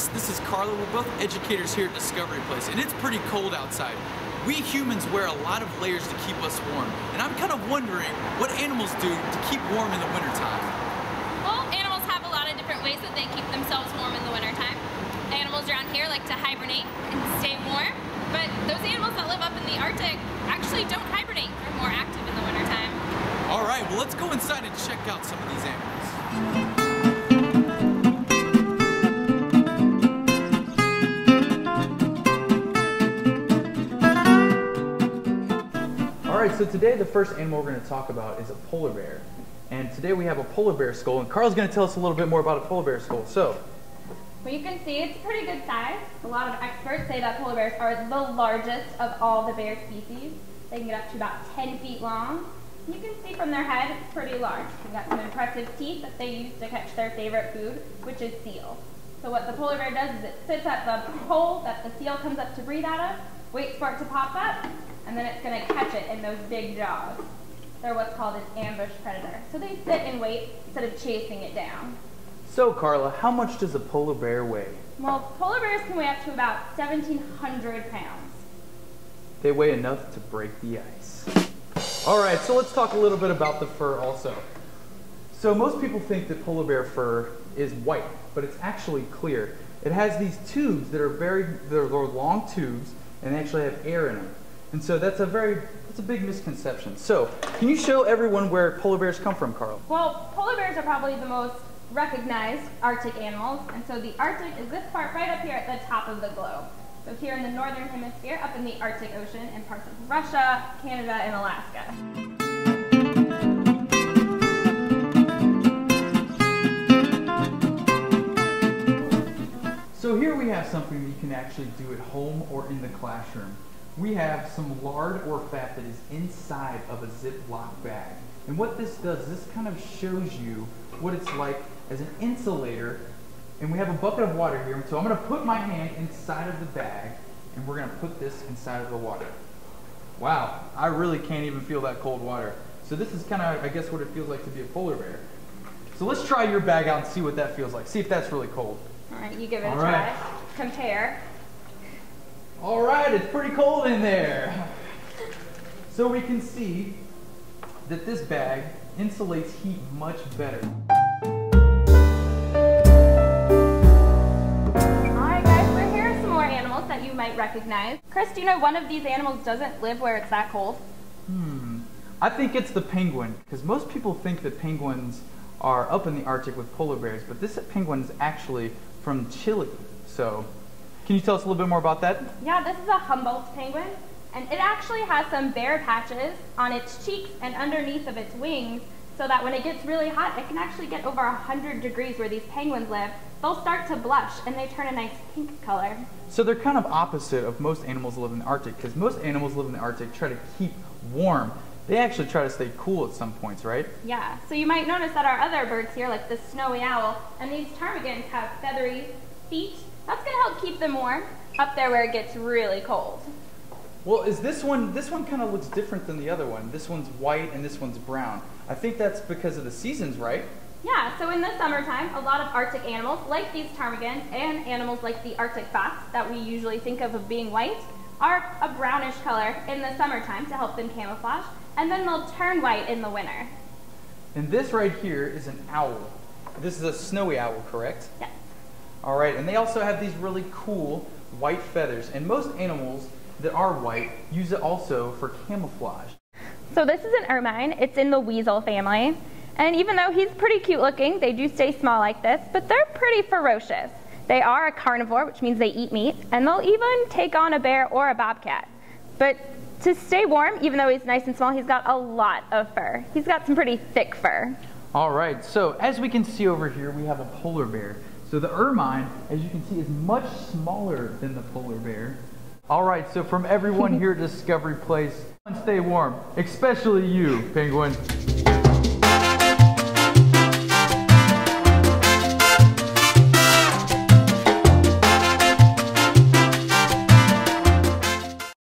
Chris, this is Carla. We're both educators here at Discovery Place, and it's pretty cold outside. We humans wear a lot of layers to keep us warm, and I'm kind of wondering what animals do to keep warm in the wintertime. Well, animals have a lot of different ways that they keep themselves warm in the wintertime. Animals around here like to hibernate and stay warm, but those animals that live up in the Arctic actually don't hibernate. They're more active in the wintertime. All right, well, let's go inside and check out some of these animals. So today the first animal we're going to talk about is a polar bear. And today we have a polar bear skull, and Carla's going to tell us a little bit more about a polar bear skull. So, Well, you can see it's pretty good size. A lot of experts say that polar bears are the largest of all the bear species. They can get up to about 10 feet long. You can see from their head, it's pretty large. They've got some impressive teeth that they use to catch their favorite food, which is seal. So what the polar bear does is it sits at the hole that the seal comes up to breathe out of, waits for it to pop up, and then it's going to catch it in those big jaws. They're what's called an ambush predator. So they sit and wait instead of chasing it down. so Carla, how much does a polar bear weigh? Well, polar bears can weigh up to about 1,700 pounds. They weigh enough to break the ice. All right, so let's talk a little bit about the fur also. So most people think that polar bear fur is white, but it's actually clear. It has these tubes that are very, they're they're long tubes, and they actually have air in them. And so that's a very, that's a big misconception. So, can you show everyone where polar bears come from, Carla? Well, polar bears are probably the most recognized Arctic animals, and so the Arctic is this part right up here at the top of the globe. So here in the northern hemisphere, up in the Arctic Ocean, in parts of Russia, Canada, and Alaska. So here we have something you can actually do at home or in the classroom. We have some lard or fat that is inside of a Ziploc bag. And what this does, this kind of shows you what it's like as an insulator. And we have a bucket of water here. So I'm going to put my hand inside of the bag and we're going to put this inside of the water. Wow, I really can't even feel that cold water. So this is kind of, I guess, what it feels like to be a polar bear. So let's try your bag out and see what that feels like. See if that's really cold. All right, you give it a All try. Compare. All right, it's pretty cold in there. So we can see that this bag insulates heat much better. All right, guys, we're here are some more animals that you might recognize. Chris, do you know one of these animals doesn't live where it's that cold? Hmm. I think it's the penguin, because most people think that penguins are up in the Arctic with polar bears, but this penguin is actually from Chile. So, can you tell us a little bit more about that? Yeah, this is a Humboldt penguin, and it actually has some bare patches on its cheeks and underneath of its wings, so that when it gets really hot, it can actually get over 100 degrees where these penguins live. They'll start to blush, and they turn a nice pink color. So they're kind of opposite of most animals that live in the Arctic, because most animals live in the Arctic try to keep warm. They actually try to stay cool at some points, right? Yeah, so you might notice that our other birds here, like the snowy owl, and these ptarmigans have feathery feet. That's gonna help keep them warm up there where it gets really cold. Well, is this one, this one kind of looks different than the other one. This one's white and this one's brown. I think that's because of the seasons, right? Yeah, so in the summertime, a lot of Arctic animals, like these ptarmigans, and animals like the Arctic fox that we usually think of as being white, are a brownish color in the summertime to help them camouflage, and then they'll turn white in the winter. And this right here is an owl. This is a snowy owl, correct? Yes. All right, and they also have these really cool white feathers. And most animals that are white use it also for camouflage. So this is an ermine. It's in the weasel family. And even though he's pretty cute looking, they do stay small like this, but they're pretty ferocious. They are a carnivore, which means they eat meat, and they'll even take on a bear or a bobcat. But to stay warm, even though he's nice and small, he's got a lot of fur. He's got some pretty thick fur. All right, so as we can see over here, we have a polar bear. So the ermine, as you can see, is much smaller than the polar bear. All right, so from everyone here at Discovery Place, stay warm, especially you, penguin.